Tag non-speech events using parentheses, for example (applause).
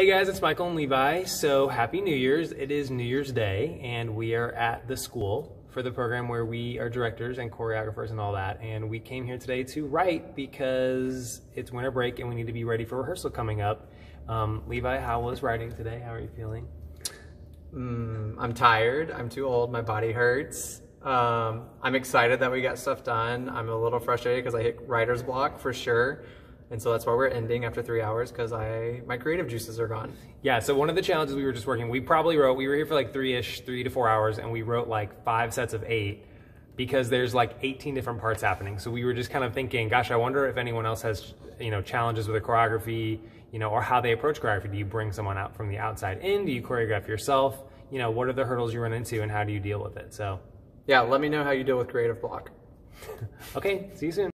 Hey guys, it's Michael and Levi. So happy New Year's. It is New Year's Day and we are at the school for the program where we are directors and choreographers and all that. And we came here today to write because it's winter break and we need to be ready for rehearsal coming up. Um, Levi, how was writing today? How are you feeling? Mm, I'm tired. I'm too old. My body hurts. Um, I'm excited that we got stuff done. I'm a little frustrated because I hit writer's block for sure. And so that's why we're ending after three hours because I my creative juices are gone. Yeah, so one of the challenges we were just working, we probably wrote, we were here for like three ish, three to four hours, and we wrote like five sets of eight because there's like 18 different parts happening. So we were just kind of thinking, gosh, I wonder if anyone else has, you know, challenges with a choreography, you know, or how they approach choreography. Do you bring someone out from the outside in? Do you choreograph yourself? You know, what are the hurdles you run into and how do you deal with it? So, yeah, let me know how you deal with creative block. (laughs) okay, see you soon.